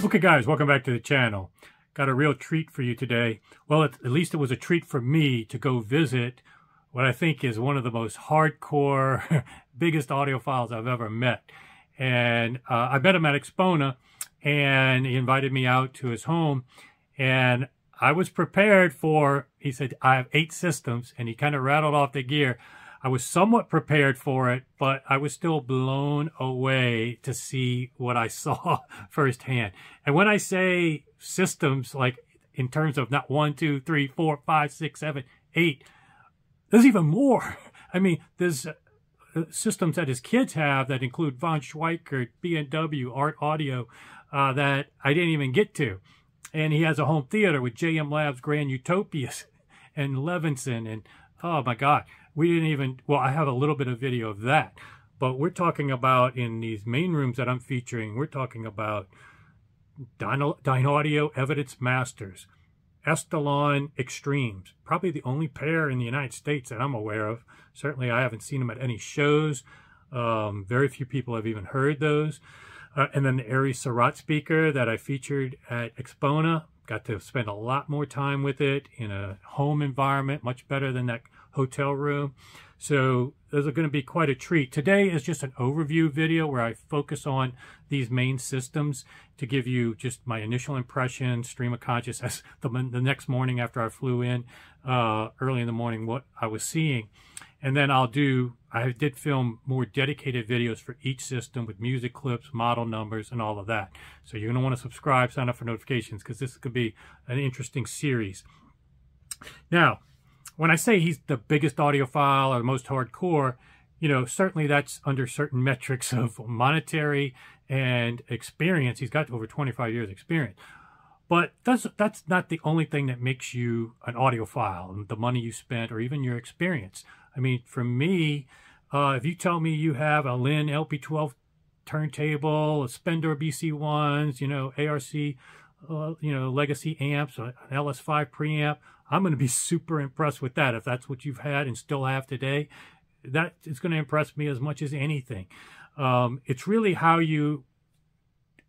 Okay guys, welcome back to the channel. Got a real treat for you today. Well, at, at least it was a treat for me to go visit what I think is one of the most hardcore, biggest audiophiles I've ever met. And uh, I met him at AXPONA, and he invited me out to his home. And I was prepared for, he said, I have eight systems, and he kind of rattled off the gear. I was somewhat prepared for it, but I was still blown away to see what I saw firsthand. And when I say systems, like in terms of not one, two, three, four, five, six, seven, eight, there's even more. I mean, there's uh, systems that his kids have that include von Schweikert, B&W, Art Audio, uh, that I didn't even get to. And he has a home theater with JM Labs Grand Utopias and Levinson and oh my God we didn't even, well, I have a little bit of video of that, but we're talking about in these main rooms that I'm featuring, we're talking about Dynaudio Evidence Masters, Estelon Extremes, probably the only pair in the United States that I'm aware of. Certainly I haven't seen them at any shows. Um, very few people have even heard those. Uh, and then the Aries Cerat speaker that I featured at AXPONA. Got to spend a lot more time with it in a home environment, much better than that hotel room. So those are going to be quite a treat. Today is just an overview video where I focus on these main systems to give you just my initial impression, stream of consciousness, the, the next morning after I flew in, uh, early in the morning, what I was seeing. And then I'll do, I did film more dedicated videos for each system with music clips, model numbers, and all of that. So you're going to want to subscribe, sign up for notifications because this could be an interesting series. Now, when I say he's the biggest audiophile or the most hardcore, you know, certainly that's under certain metrics of monetary and experience. He's got over 25 years experience. But that's that's not the only thing that makes you an audiophile, the money you spent or even your experience. I mean, for me, uh, if you tell me you have a Linn LP12 turntable, a Spendor BC1s, you know, ARC, uh, you know, legacy amps, an LS5 preamp, I'm going to be super impressed with that. If that's what you've had and still have today, that is going to impress me as much as anything. Um, it's really how you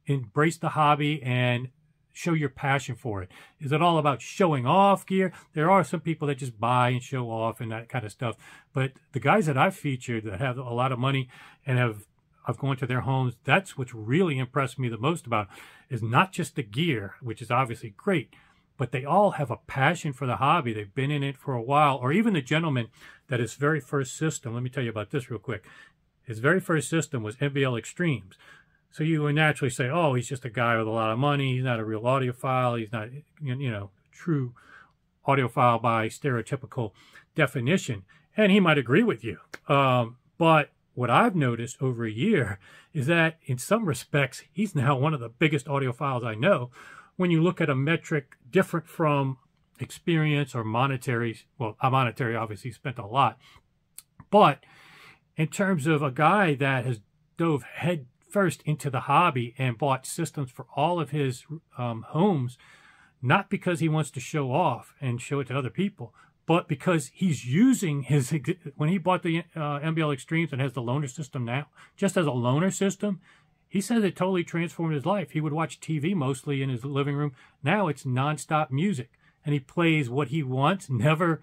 embrace the hobby and show your passion for it. Is it all about showing off gear? There are some people that just buy and show off and that kind of stuff. But the guys that I've featured that have a lot of money and have I've gone to their homes, that's what's really impressed me the most about is not just the gear, which is obviously great, but they all have a passion for the hobby. They've been in it for a while, or even the gentleman that his very first system, let me tell you about this real quick. His very first system was MBL Extremes. So you would naturally say, oh, he's just a guy with a lot of money. He's not a real audiophile. He's not, you know, true audiophile by stereotypical definition. And he might agree with you. Um, but what I've noticed over a year is that in some respects, he's now one of the biggest audiophiles I know when you look at a metric different from experience or monetary, well, a monetary obviously spent a lot, but in terms of a guy that has dove head first into the hobby and bought systems for all of his um, homes, not because he wants to show off and show it to other people, but because he's using his when he bought the uh, MBL Extremes and has the loaner system now, just as a loaner system, he says it totally transformed his life. He would watch TV mostly in his living room. Now it's nonstop music, and he plays what he wants, never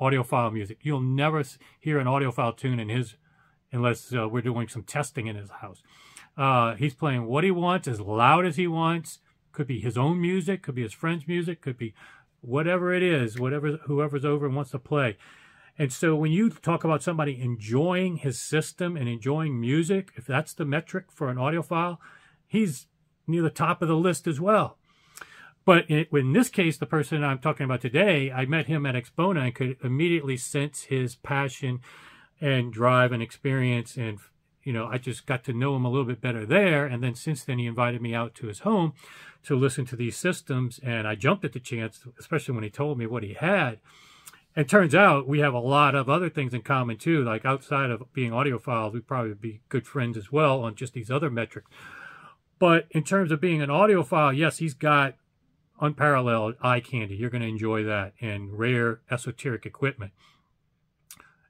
audiophile music. You'll never hear an audiophile tune in his, unless uh, we're doing some testing in his house. Uh, he's playing what he wants, as loud as he wants. Could be his own music, could be his friend's music, could be whatever it is, whatever whoever's over and wants to play. And so when you talk about somebody enjoying his system and enjoying music, if that's the metric for an audiophile, he's near the top of the list as well. But in, this case, the person I'm talking about today, I met him at AXPONA and could immediately sense his passion and drive and experience. And, you know, I just got to know him a little bit better there. And then since then, he invited me out to his home to listen to these systems. And I jumped at the chance, especially when he told me what he had it turns out we have a lot of other things in common too. Like outside of being audiophiles, we probably be good friends as well on just these other metrics. But in terms of being an audiophile, yes, he's got unparalleled eye candy. You're going to enjoy that and rare esoteric equipment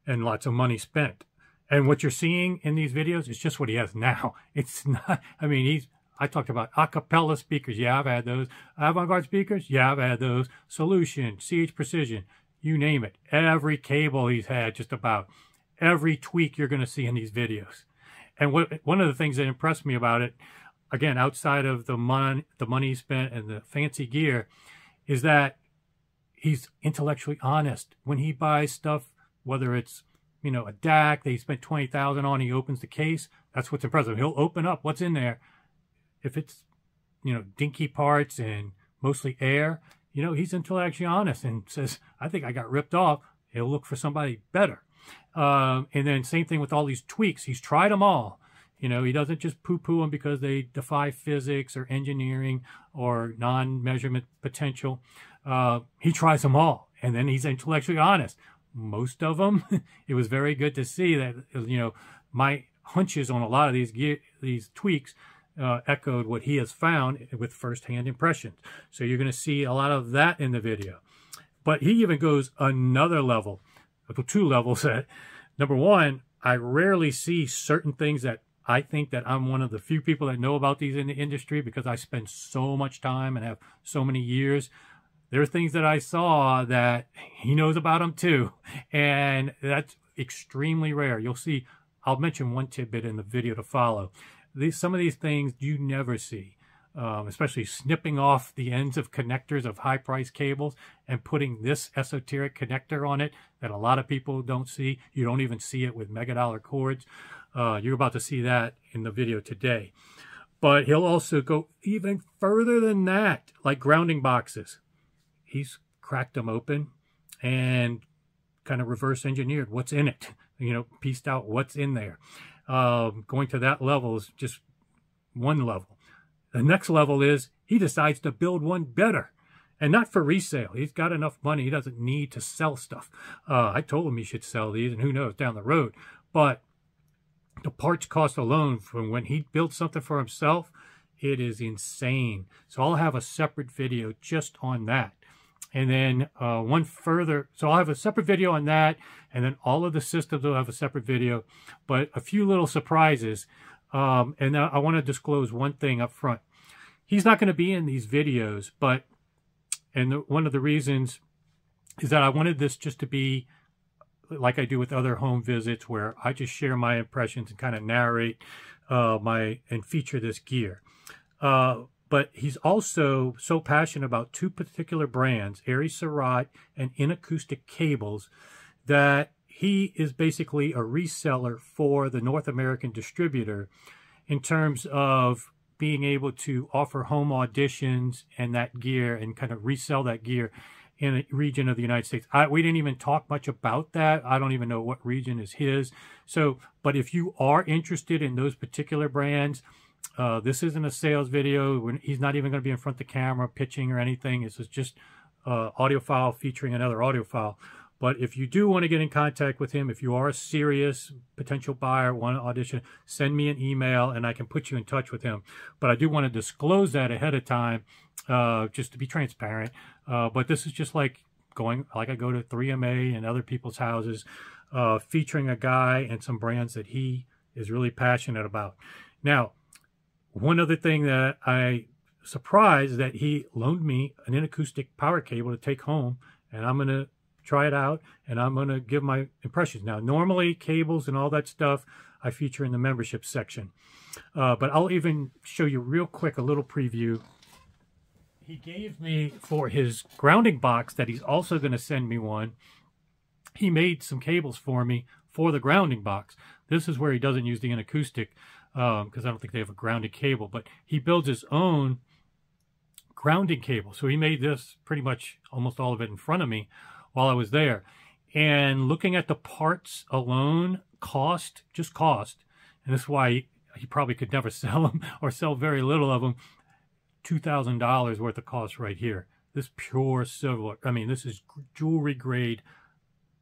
and lots of money spent. And what you're seeing in these videos is just what he has now. It's not, I mean, he's I talked about acapella speakers. Yeah, I've had those. Avant-garde speakers. Yeah, I've had those. Solution, CH Precision, you name it. Every cable he's had, just about every tweak you're going to see in these videos. And what, one of the things that impressed me about it, again, outside of the money, the money spent and the fancy gear, is that he's intellectually honest when he buys stuff, whether it's you know a DAC that he spent twenty thousand on. He opens the case. That's what's impressive. He'll open up what's in there. If it's you know dinky parts and mostly air, you know he's intellectually honest and says, "I think I got ripped off." He'll look for somebody better. Um, and then same thing with all these tweaks. He's tried them all. You know, he doesn't just poo-poo them because they defy physics or engineering or non-measurement potential. Uh, he tries them all, and then he's intellectually honest. Most of them, it was very good to see that you know my hunches on a lot of these these tweaks uh, echoed what he has found with firsthand impressions. So you're going to see a lot of that in the video. But he even goes another level, two levels. That number one, I rarely see certain things that I think that I'm one of the few people that know about these in the industry because I spend so much time and have so many years there are things that I saw that he knows about them too. And that's extremely rare. You'll see, I'll mention one tidbit in the video to follow. These, some of these things you never see, um, especially snipping off the ends of connectors of high price cables and putting this esoteric connector on it that a lot of people don't see. You don't even see it with mega dollar cords. Uh, you're about to see that in the video today. But he'll also go even further than that, like grounding boxes he's cracked them open and kind of reverse engineered what's in it, you know, pieced out what's in there. Um, going to that level is just one level. The next level is he decides to build one better and not for resale. He's got enough money. He doesn't need to sell stuff. Uh, I told him he should sell these and who knows down the road. But the parts cost alone from when he built something for himself, it is insane. So I'll have a separate video just on that and then uh, one further. So I'll have a separate video on that, and then all of the systems will have a separate video, but a few little surprises. Um, and I want to disclose one thing up front. He's not going to be in these videos, but, and the, one of the reasons is that I wanted this just to be like I do with other home visits where I just share my impressions and kind of narrate uh, my, and feature this gear. Uh, but he's also so passionate about two particular brands, Aries Cerat and Inakustik Cables, that he is basically a reseller for the North American distributor in terms of being able to offer home auditions and that gear and kind of resell that gear in a region of the United States. I, we didn't even talk much about that. I don't even know what region is his. So, but if you are interested in those particular brands, uh, this isn't a sales video. He's not even going to be in front of the camera pitching or anything. This is just uh, audiophile featuring another audiophile. But if you do want to get in contact with him, if you are a serious potential buyer, want to audition, send me an email and I can put you in touch with him. But I do want to disclose that ahead of time, uh, just to be transparent. Uh, but this is just like going, like I go to 3MA and other people's houses, uh, featuring a guy and some brands that he is really passionate about. Now, one other thing that I surprised that he loaned me an Inakustik power cable to take home, and I'm going to try it out, and I'm going to give my impressions. Now, normally cables and all that stuff I feature in the membership section, uh, but I'll even show you real quick a little preview. He gave me for his grounding box that he's also going to send me one. He made some cables for me for the grounding box. This is where he doesn't use the Inakustik because um, I don't think they have a grounded cable, but he builds his own grounding cable. So he made this pretty much almost all of it in front of me while I was there. And looking at the parts alone, cost, just cost, and this is why he, he probably could never sell them or sell very little of them, $2,000 worth of cost right here. This pure silver, I mean, this is jewelry grade,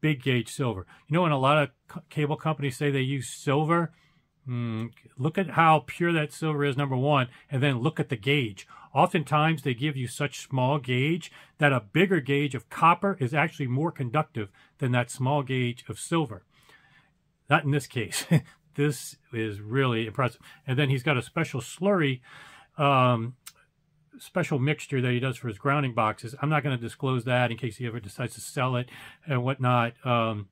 big gauge silver. You know, when a lot of cable companies say they use silver, Mm, look at how pure that silver is, number one, and then look at the gauge. Oftentimes, they give you such small gauge that a bigger gauge of copper is actually more conductive than that small gauge of silver. Not in this case. this is really impressive. And then he's got a special slurry um, special mixture that he does for his grounding boxes. I'm not going to disclose that in case he ever decides to sell it and whatnot. Um,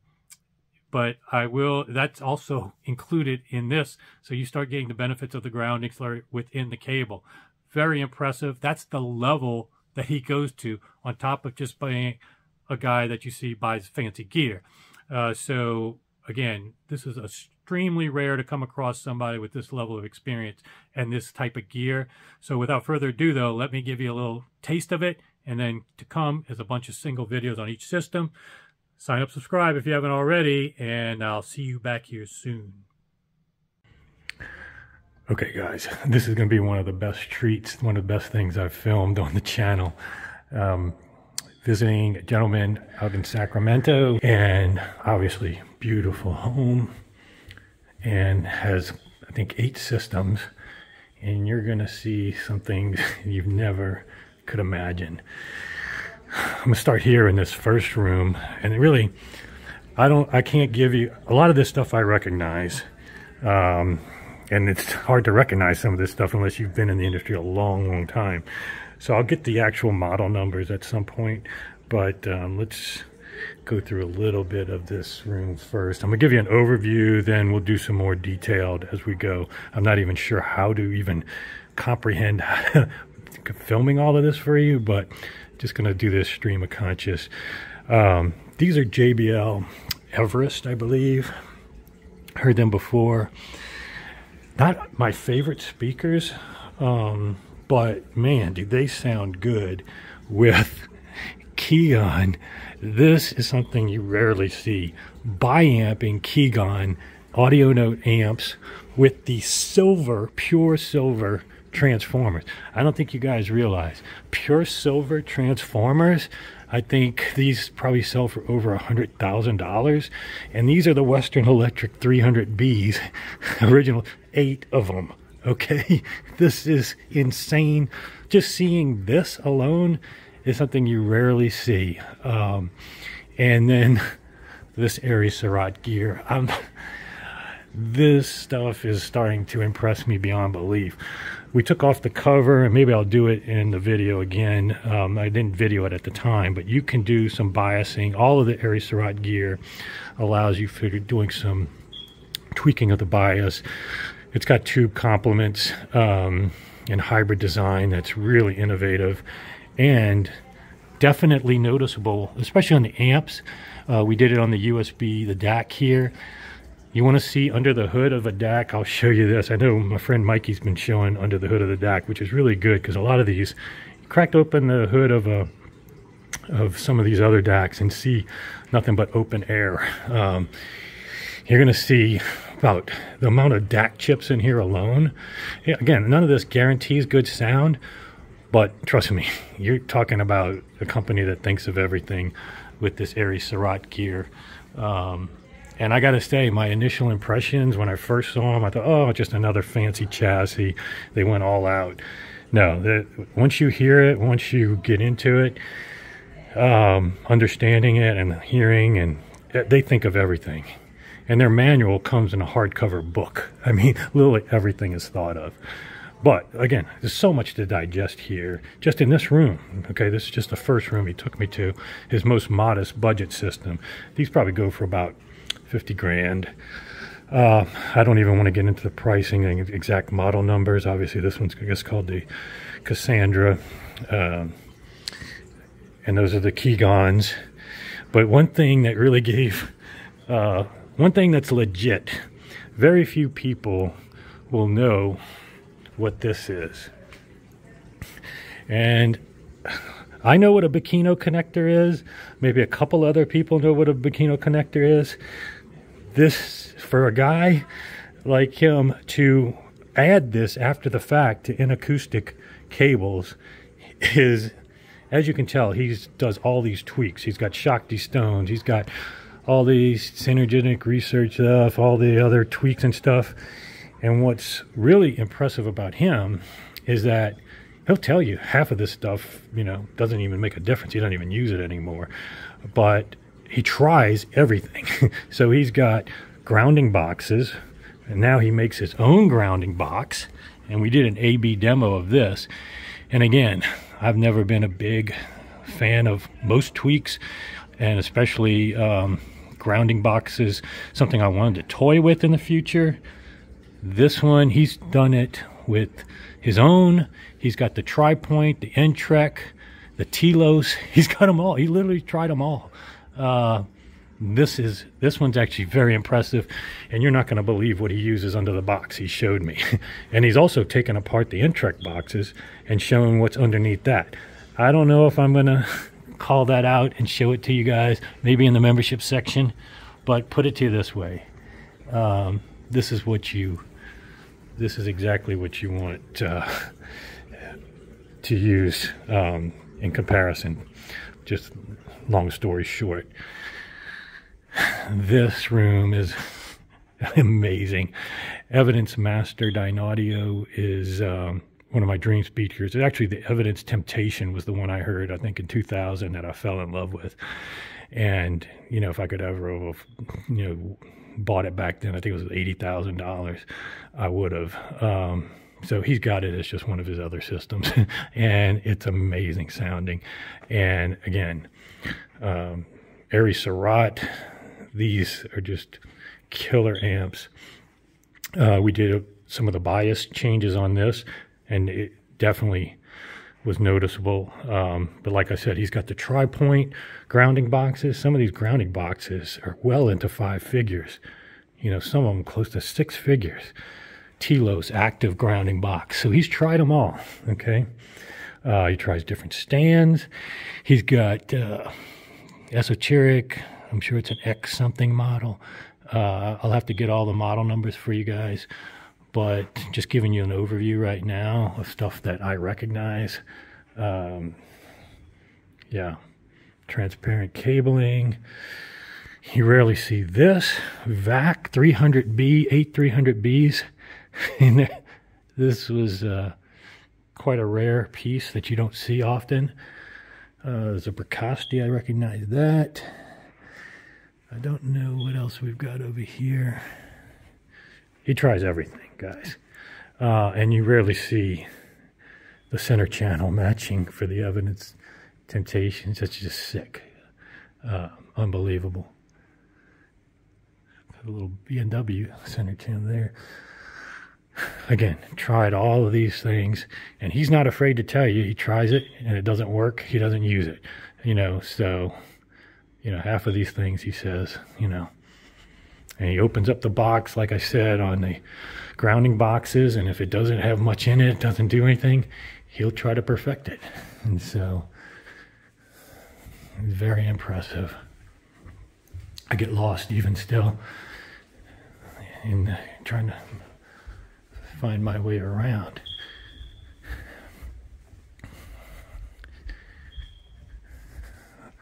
but I will, that's also included in this. So you start getting the benefits of the grounding within the cable. Very impressive. That's the level that he goes to on top of just being a guy that you see buys fancy gear. Uh, so again, this is extremely rare to come across somebody with this level of experience and this type of gear. So without further ado, though, let me give you a little taste of it. And then to come is a bunch of single videos on each system. Sign up, subscribe if you haven't already, and I'll see you back here soon. Okay, guys, this is going to be one of the best treats, one of the best things I've filmed on the channel. Um, visiting a gentleman out in Sacramento and obviously beautiful home and has I think eight systems and you're gonna see something you've never could imagine. I'm gonna start here in this first room and really I don't I can't give you a lot of this stuff I recognize um, and it's hard to recognize some of this stuff unless you've been in the industry a long long time so I'll get the actual model numbers at some point, but um, let's go through a little bit of this room first. I'm gonna give you an overview, then we'll do some more detailed as we go. I'm not even sure how to even comprehend filming all of this for you, but just gonna do this stream of conscious. Um, these are JBL Everest, I believe. Heard them before. Not my favorite speakers. Um, but man, do they sound good with Kegon. This is something you rarely see. Biamping Kegon audio note amps with the silver, pure silver transformers. I don't think you guys realize pure silver transformers. I think these probably sell for over a hundred thousand dollars, and these are the Western Electric 300Bs, original eight of them. Okay, this is insane. Just seeing this alone is something you rarely see. Um, and then this Aries Cerat gear. Um, this stuff is starting to impress me beyond belief. We took off the cover, and maybe I'll do it in the video again. Um, I didn't video it at the time, but you can do some biasing. All of the Aries Cerat gear allows you for doing some tweaking of the bias. It's got tube complements um, and hybrid design that's really innovative and definitely noticeable, especially on the amps. Uh, we did it on the USB, the DAC here. You want to see under the hood of a DAC? I'll show you this. I know my friend Mikey's been showing under the hood of the DAC, which is really good because a lot of these, cracked open the hood of a of some of these other DACs and see nothing but open air. Um, you're going to see about the amount of DAC chips in here alone. Again, none of this guarantees good sound, but trust me, you're talking about a company that thinks of everything with this Aries Cerat gear. Um, and I got to say, my initial impressions when I first saw them, I thought, oh, just another fancy chassis. They went all out. No, once you hear it, once you get into it, um, understanding it and hearing, and they think of everything and their manual comes in a hardcover book. I mean, literally everything is thought of. But again, there's so much to digest here, just in this room. Okay, this is just the first room he took me to, his most modest budget system. These probably go for about 50 grand. Uh, I don't even want to get into the pricing and exact model numbers. Obviously, this one's I guess called the Cassandra, um, and those are the Kegons. But one thing that really gave uh, one thing that's legit, very few people will know what this is. And I know what a Bocchino connector is. Maybe a couple other people know what a Bocchino connector is. This, for a guy like him to add this after the fact to Inakustik cables is, as you can tell, he does all these tweaks. He's got Shakti stones. He's got all these synergistic research stuff, all the other tweaks and stuff. And what's really impressive about him is that he'll tell you half of this stuff, you know, doesn't even make a difference. He doesn't even use it anymore. But he tries everything. so he's got grounding boxes, and now he makes his own grounding box. and we did an A/B demo of this. And again, I've never been a big fan of most tweaks, and especially um, grounding boxes. Something I wanted to toy with in the future. This one, he's done it with his own. He's got the TriPoint, the Entreq, the Telos. He's got them all. He literally tried them all. Uh, this is this one's actually very impressive and you're not going to believe what he uses under the box he showed me. And he's also taken apart the Entreq boxes and showing what's underneath that. I don't know if i'm going to call that out and show it to you guys maybe in the membership section but put it to you this way. Um, this is what you this is exactly what you want uh, to use um, in comparison. Just long story short this room is amazing. Evidence Master Dynaudio is um, one of my dream speakers. Actually, the Evidence Temptation was the one I heard, I think, in 2000 that I fell in love with. And, you know, if I could ever have, you know, bought it back then, I think it was $80,000, I would have. Um, so he's got it as just one of his other systems. and it's amazing sounding. And again, um, Aries Cerat, these are just killer amps. Uh, we did some of the bias changes on this, and it definitely was noticeable. Um, but like I said, he's got the tri-point grounding boxes. Some of these grounding boxes are well into five figures. You know, some of them close to six figures. Telos active grounding box. So he's tried them all. Okay. Uh, he tries different stands. He's got uh, esoteric I'm sure it's an X something model. Uh, I'll have to get all the model numbers for you guys, but just giving you an overview right now of stuff that I recognize. Um, yeah, transparent cabling. You rarely see this. VAC 300B, eight 300Bs. and this was uh, quite a rare piece that you don't see often. Uh, there's a Bricasti, I recognize that. I don't know what else we've got over here. He tries everything, guys. Uh, and you rarely see the center channel matching for the evidence temptations. That's just sick. Uh, unbelievable. Got a little B&W center channel there. Again, tried all of these things, and he's not afraid to tell you he tries it and it doesn't work. He doesn't use it, you know, so you know, half of these things, he says, you know. And he opens up the box, like I said, on the grounding boxes, and if it doesn't have much in it, doesn't do anything, he'll try to perfect it. And so, very impressive. I get lost even still in trying to find my way around.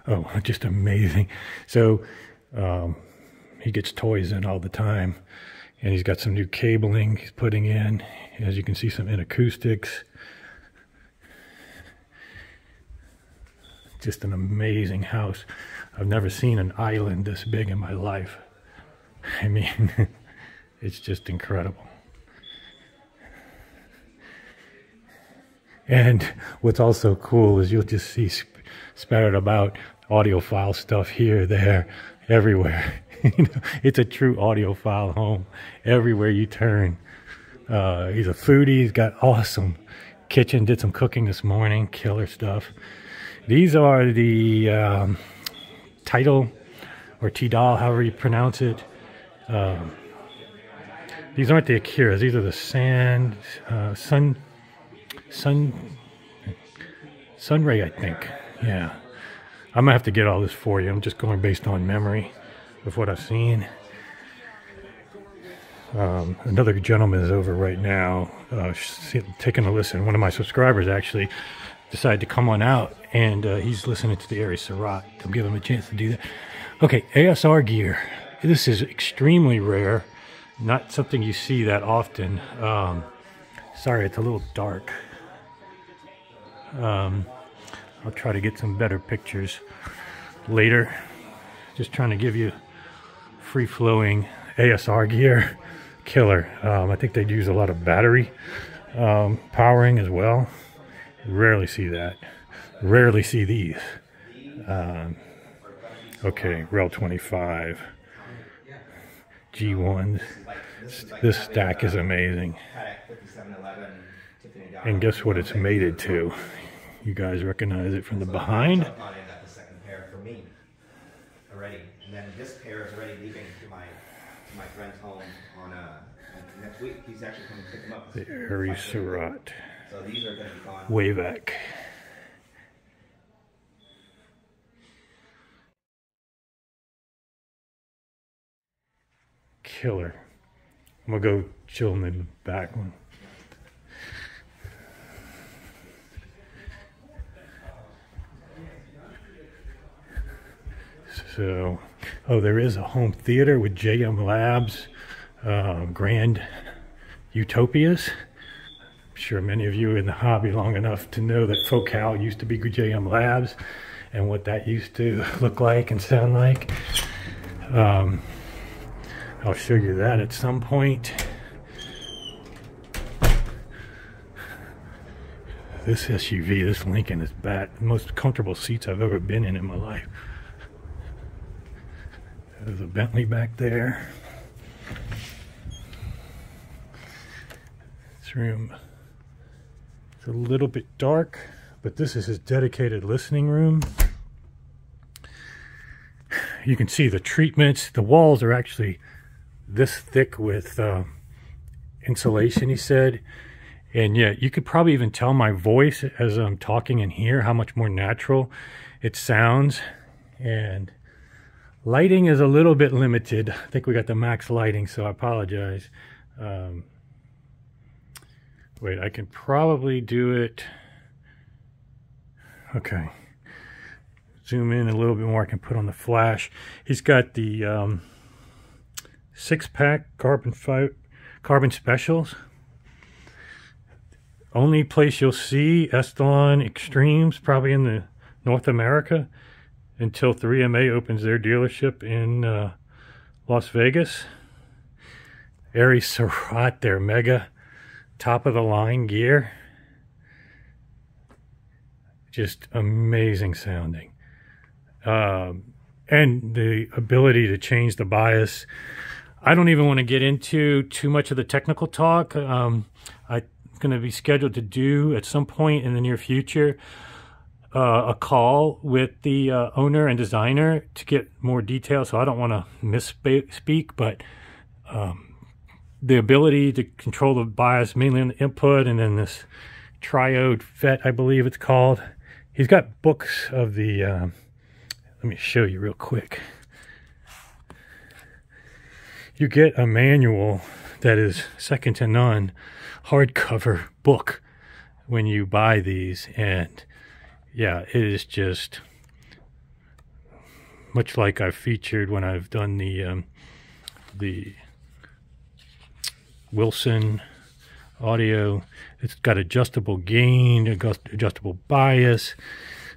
oh, just amazing. So um, he gets toys in all the time, and he's got some new cabling he's putting in. As you can see, some in acoustics. Just an amazing house. I've never seen an island this big in my life. I mean, it's just incredible. And what's also cool is you'll just see spattered about audiophile stuff here, there, everywhere. you know, it's a true audiophile home. Everywhere you turn. Uh, he's a foodie. He's got awesome kitchen. Did some cooking this morning. Killer stuff. These are the um, title or Tidal, however you pronounce it. Um, these aren't the Akiras. These are the sand, uh, sun, sun, Sunray, I think. Yeah. I'm gonna have to get all this for you. I'm just going based on memory of what I've seen. Um, another gentleman is over right now, uh, taking a listen. One of my subscribers actually decided to come on out, and uh, he's listening to the Aries Cerat. I'll give him a chance to do that. Okay, ASR gear. This is extremely rare, not something you see that often. Um, sorry, it's a little dark. Um, I'll try to get some better pictures later. Just trying to give you free-flowing ASR gear. Killer. Um, I think they'd use a lot of battery um, powering as well. Rarely see that. Rarely see these. Um, okay, Rel 25. G1. This stack is amazing. And guess what it's mated to? You guys recognize it from the behind? already. And then this pair is already leaving to my to my friend's home on uh, next week. He's actually coming to pick them up. The Aries Cerat. So these are going to be gone. Wavac. Killer. I'm gonna go chill in the back one. So, oh, there is a home theater with JM Labs, uh, Grand Utopias. I'm sure many of you in the hobby long enough to know that Focal used to be JM Labs and what that used to look like and sound like. Um, I'll show you that at some point. This SUV, this Lincoln is bad. The most comfortable seats I've ever been in in my life. There's a Bentley back there. This room is a little bit dark, but this is his dedicated listening room. You can see the treatments. The walls are actually this thick with uh, insulation, he said. And yeah, you could probably even tell my voice as I'm talking in here how much more natural it sounds. And Lighting is a little bit limited. I think we got the max lighting, so I apologize. Um, wait, I can probably do it. Okay. Zoom in a little bit more. I can put on the flash. He's got the um, six-pack carbon carbon specials. Only place you'll see Estelon Extremes probably in the North America until 3MA opens their dealership in uh, Las Vegas. Aries Cerat, their mega top of the line gear. Just amazing sounding. Um, and the ability to change the bias. I don't even want to get into too much of the technical talk. Um, I'm going to be scheduled to do at some point in the near future uh, a call with the uh, owner and designer to get more details. So I don't want to misspeak, but um, the ability to control the bias mainly on the input and then this triode FET, I believe it's called. He's got books of the, uh, let me show you real quick. You get a manual that is second to none hardcover book when you buy these and yeah, it is just much like I've featured when I've done the um, the Wilson audio. It's got adjustable gain, adjustable bias.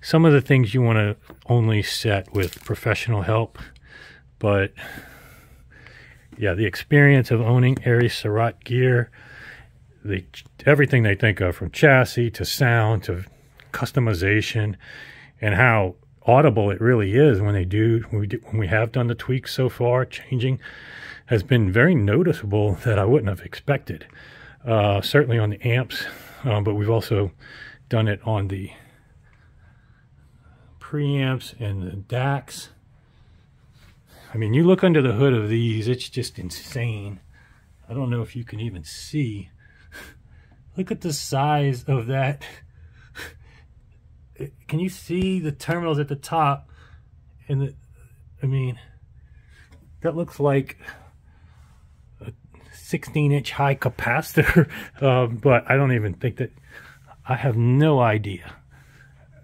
Some of the things you want to only set with professional help, but yeah, the experience of owning Aries Cerat gear, the everything they think of from chassis to sound to customization and how audible it really is when they do when we, do, when we have done the tweaks so far changing has been very noticeable that I wouldn't have expected. Uh, certainly on the amps um, but we've also done it on the preamps and the DACs. I mean you look under the hood of these it's just insane. I don't know if you can even see. Look at the size of that can you see the terminals at the top? And the, I mean, that looks like a 16 inch high capacitor, um, but I don't even think that, I have no idea.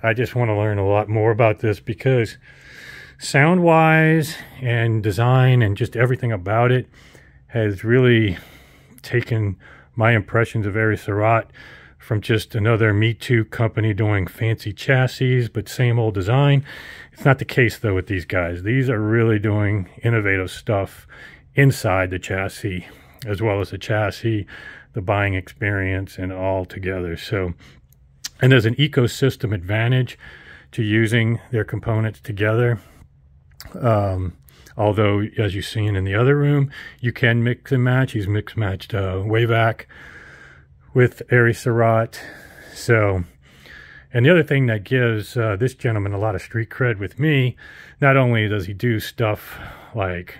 I just want to learn a lot more about this because sound wise and design and just everything about it has really taken my impressions of Aries Cerat from just another Me Too company doing fancy chassis, but same old design. It's not the case though with these guys. These are really doing innovative stuff inside the chassis, as well as the chassis, the buying experience and all together. So, and there's an ecosystem advantage to using their components together. Um, although, as you've seen in the other room, you can mix and match. He's mix matched uh, Wavac with Aries Cerat. So, and the other thing that gives uh, this gentleman a lot of street cred with me, not only does he do stuff like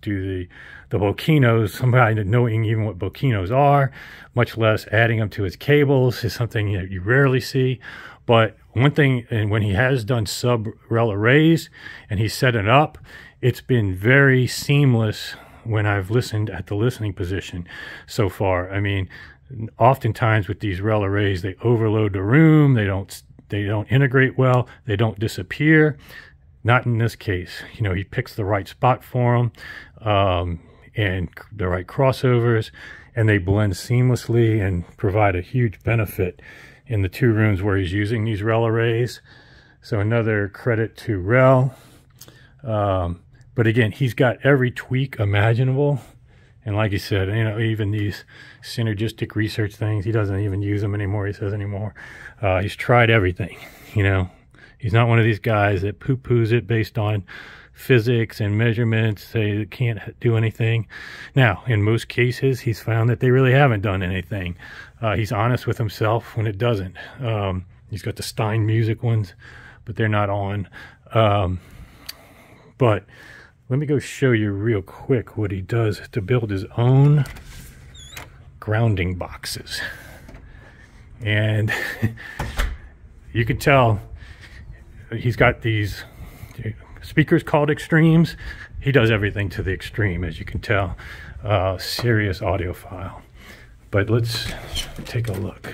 do the the Bocchinos, somebody knowing even what Bocchinos are, much less adding them to his cables is something that you rarely see. But one thing, and when he has done sub rel arrays and he's set it up, it's been very seamless when I've listened at the listening position so far. I mean, oftentimes with these rel arrays, they overload the room. They don't they don't integrate well. They don't disappear. Not in this case. You know, he picks the right spot for them um, and the right crossovers, and they blend seamlessly and provide a huge benefit in the two rooms where he's using these rel arrays. So another credit to rel. Um, but again, he's got every tweak imaginable and like you said, you know, even these synergistic research things, he doesn't even use them anymore. He says anymore. Uh, he's tried everything. You know, he's not one of these guys that poo poos it based on physics and measurements. Say can't do anything. Now, in most cases, he's found that they really haven't done anything. Uh, he's honest with himself when it doesn't. Um, he's got the Stein music ones, but they're not on. Um, but let me go show you real quick what he does to build his own grounding boxes. And you can tell he's got these speakers called extremes. He does everything to the extreme, as you can tell. Uh, serious audiophile. But let's take a look.